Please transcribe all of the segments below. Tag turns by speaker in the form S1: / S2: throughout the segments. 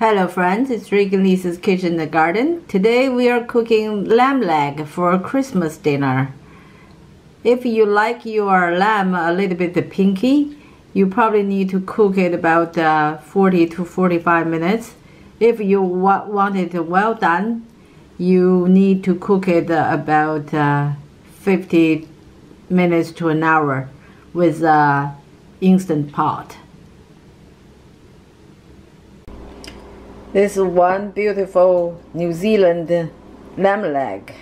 S1: Hello friends, it's and Lisa's Kitchen the Garden. Today we are cooking lamb leg for Christmas dinner. If you like your lamb a little bit pinky, you probably need to cook it about uh, 40 to 45 minutes. If you wa want it well done, you need to cook it uh, about uh, 50 minutes to an hour with a instant pot. This is one beautiful New Zealand lamb leg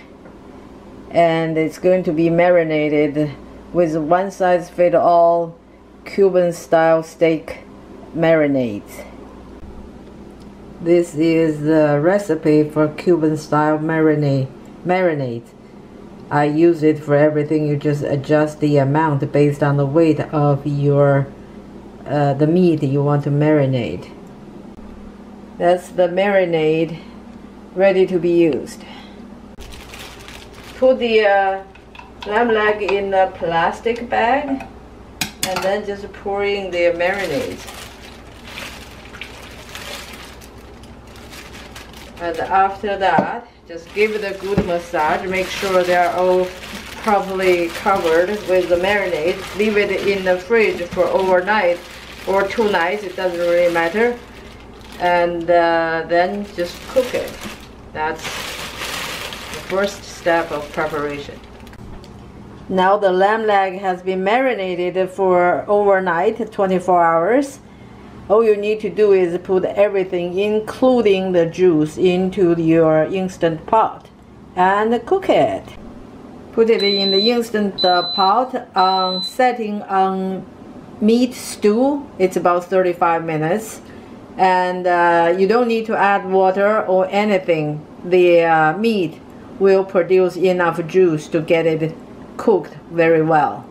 S1: and it's going to be marinated with one size fit all Cuban style steak marinade. This is the recipe for Cuban style marinade. marinade. I use it for everything. You just adjust the amount based on the weight of your uh, the meat you want to marinate. That's the marinade ready to be used. Put the uh, lamb leg in a plastic bag and then just pour in the marinade. And after that, just give it a good massage. Make sure they are all properly covered with the marinade. Leave it in the fridge for overnight or two nights. It doesn't really matter and uh, then just cook it. That's the first step of preparation. Now the lamb leg has been marinated for overnight, 24 hours. All you need to do is put everything, including the juice, into your instant pot and cook it. Put it in the instant uh, pot on setting on meat stew. It's about 35 minutes and uh, you don't need to add water or anything. The uh, meat will produce enough juice to get it cooked very well.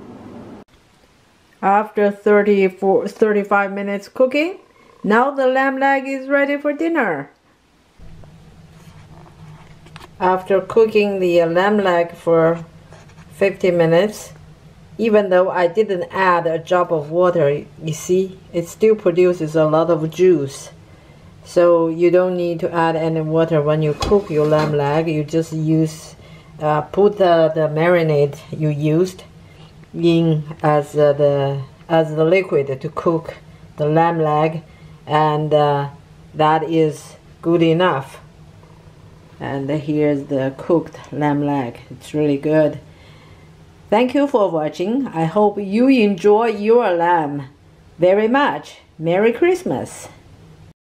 S1: After 34, 35 minutes cooking, now the lamb leg is ready for dinner. After cooking the lamb leg for 50 minutes, even though I didn't add a drop of water, you see, it still produces a lot of juice. So you don't need to add any water when you cook your lamb leg. You just use, uh, put the, the marinade you used in as uh, the as the liquid to cook the lamb leg, and uh, that is good enough. And here's the cooked lamb leg. It's really good. Thank you for watching. I hope you enjoy your lamb very much. Merry Christmas.